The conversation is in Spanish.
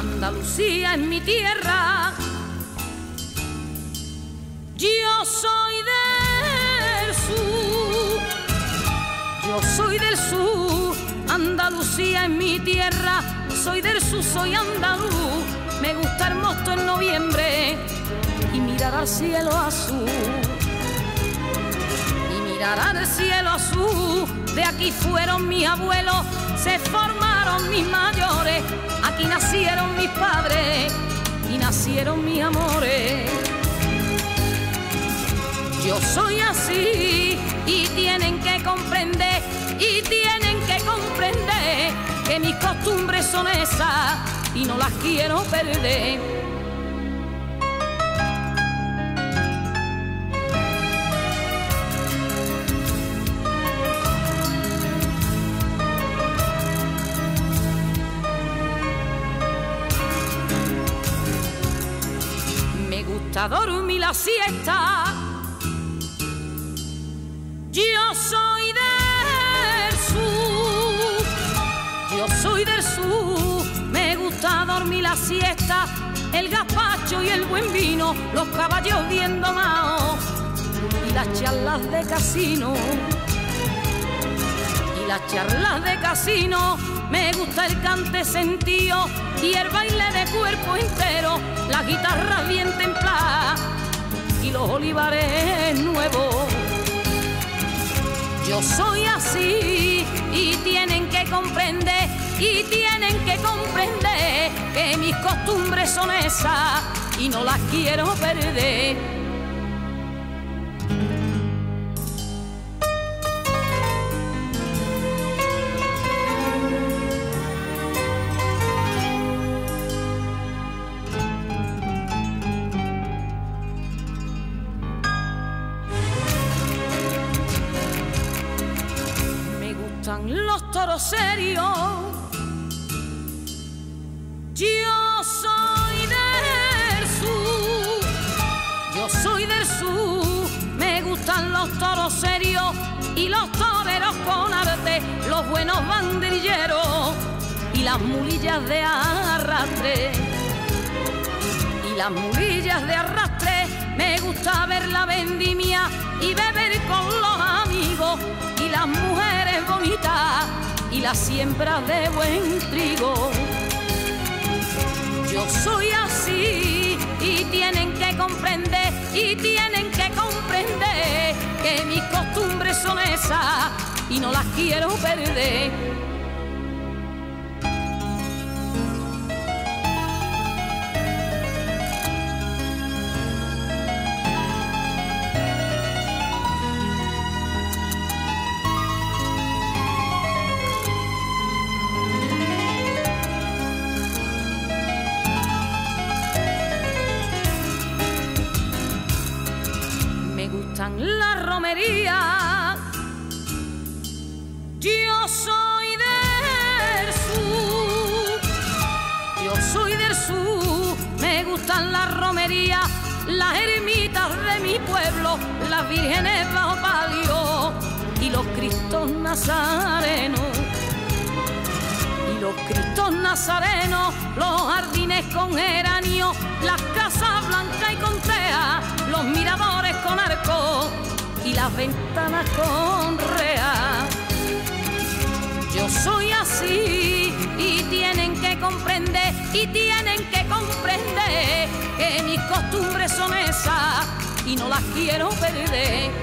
Andalucía es mi tierra. Yo soy del sur, yo soy del sur, Andalucía es mi tierra, soy del sur, soy andaluz, me gusta el mosto en noviembre y mirar al cielo azul. Mirar al cielo azul, de aquí fueron mis abuelos, se formaron mis mayores, aquí nacieron mis padres y nacieron mis amores. Yo soy así y tienen que comprender, y tienen que comprender que mis costumbres son esas y no las quiero perder. Me gusta dormir la siesta. Yo soy del sur, yo soy del sur, me gusta dormir la siesta, el gazpacho y el buen vino, los caballos bien domados y las charlas de casino. Y las charlas de casino, me gusta el cante sentido y el baile de cuerpo entero, las guitarras bien templadas y los olivares nuevos. Yo soy así y tienen que comprender, y tienen que comprender que mis costumbres son esas y no las quiero perder. Toros serios. Yo soy del sur, yo soy del sur. Me gustan los toros serios y los toreros con arte, los buenos banderilleros y las mulillas de arrastre. Y las mulillas de arrastre, me gusta ver la vendimia y beber con los y las siembras de buen trigo. Yo soy así y tienen que comprender y tienen que comprender que mis costumbres son esas y no las quiero perder. Las romerías. Yo soy del sur, yo soy del sur, me gustan las romerías, las ermitas de mi pueblo, las vírgenes bajo palio y los cristos nazarenos. Y los cristos nazarenos, los jardines con geranio, las casas blancas y con teja, las ventanas con rea. Yo soy así y tienen que comprender y tienen que comprender que mis costumbres son esas y no las quiero perder.